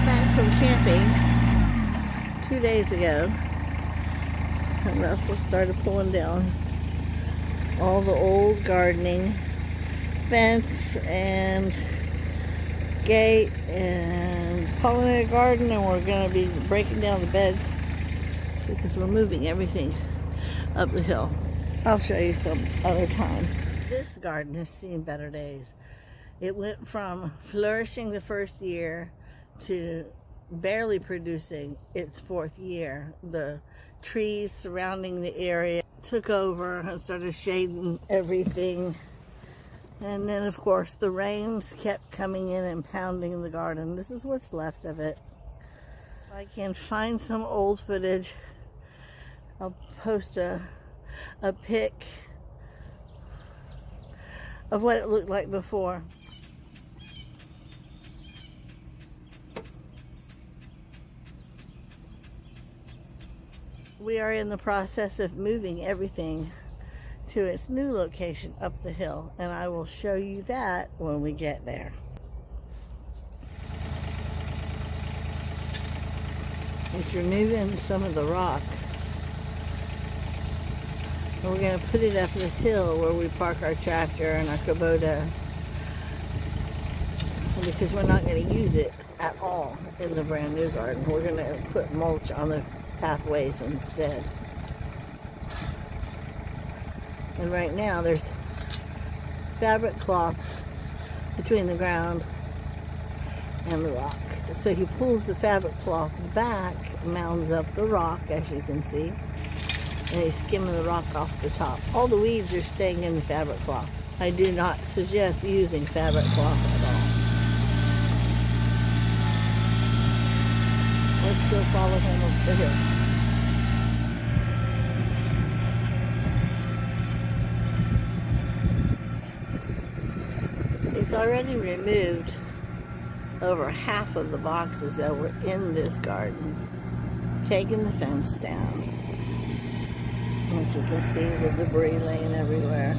got back from camping two days ago. And Russell started pulling down all the old gardening fence and gate and pollinator garden and we're going to be breaking down the beds because we're moving everything up the hill. I'll show you some other time. This garden has seen better days. It went from flourishing the first year to barely producing its fourth year. The trees surrounding the area took over and started shading everything and then, of course, the rains kept coming in and pounding the garden. This is what's left of it. If I can find some old footage, I'll post a, a pic of what it looked like before. We are in the process of moving everything to its new location up the hill and I will show you that when we get there. It's removing some of the rock. And we're going to put it up the hill where we park our tractor and our Kubota because we're not going to use it at all in the brand new garden. We're going to put mulch on the pathways instead. And right now there's fabric cloth between the ground and the rock. So he pulls the fabric cloth back, mounds up the rock, as you can see, and he's skimming the rock off the top. All the weeds are staying in the fabric cloth. I do not suggest using fabric cloth at all. Let's go follow him. He's already removed over half of the boxes that were in this garden, taking the fence down. As you can see, the debris laying everywhere.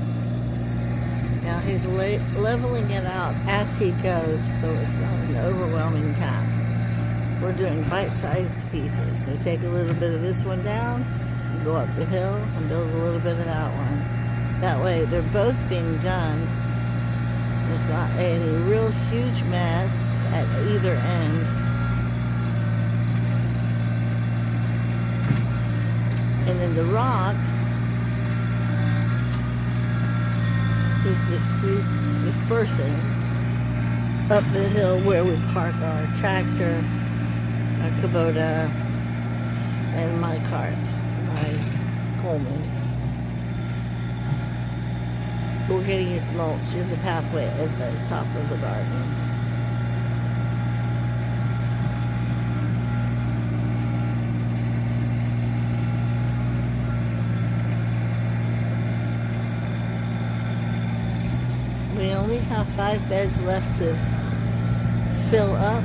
Now he's leveling it out as he goes, so it's not an overwhelming task. We're doing bite-sized pieces. We take a little bit of this one down, go up the hill, and build a little bit of that one. That way, they're both being done it's not a real huge mess at either end. And then the rocks is dispersing up the hill where we park our tractor, our Kubota, and my cart, my Coleman. We're getting his mulch in the pathway at the top of the garden. We only have five beds left to fill up,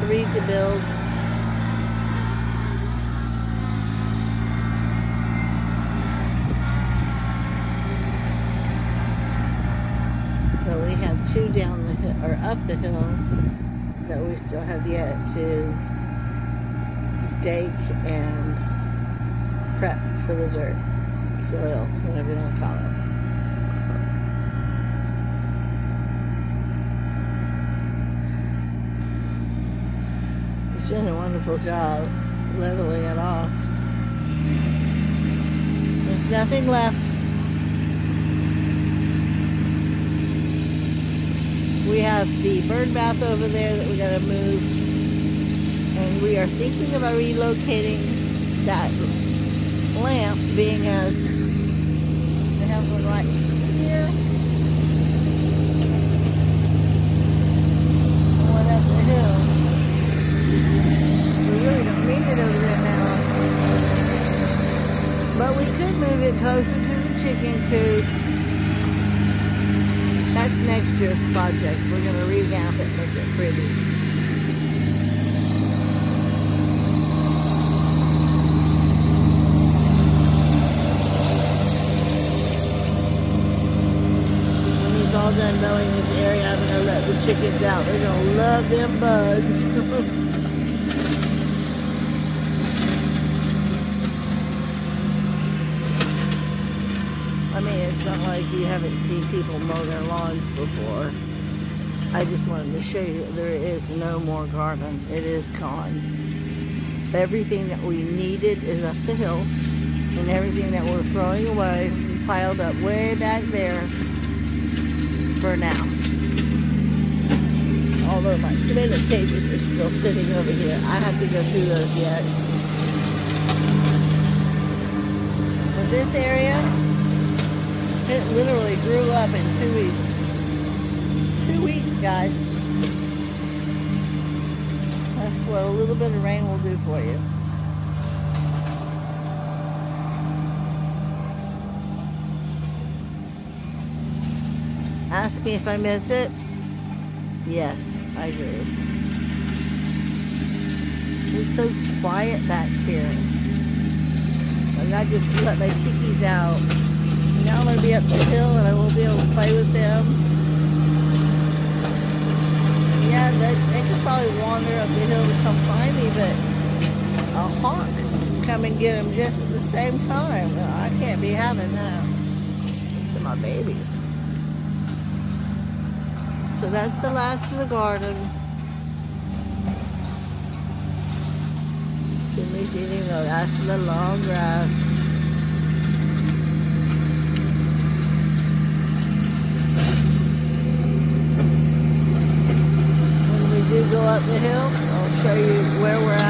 three to build, two down the hill, or up the hill that we still have yet to stake and prep for the dirt, soil, whatever you want to call it. He's doing a wonderful job leveling it off. There's nothing left We have the bird bath over there that we gotta move. And we are thinking about relocating that lamp being as we have one right here. We really don't need it over there now. But we could move it closer to the chicken coop next year's project. We're going to revamp it, make it pretty. When he's all done mowing this area, I'm to let the chickens out. They're to love them bugs. mean, it's not like you haven't seen people mow their lawns before. I just wanted to show you there is no more garden. It is gone. Everything that we needed is up the hill, and everything that we're throwing away piled up way back there for now. Although my tomato cages are still sitting over here. I have to go through those yet. But this area, it literally grew up in two weeks two weeks, guys. That's what a little bit of rain will do for you. Ask me if I miss it. Yes, I do. It's so quiet back here. And I just let my chickies out. Now I'm going to be up the hill and I won't be able to play with them yeah, they, they could probably wander up the hill to come find me, but a hawk come and get them just at the same time. I can't be having that. To my babies. So that's the last of the garden. Jimmy's eating the last of the long grass. up the hill. I'll show you where we're at.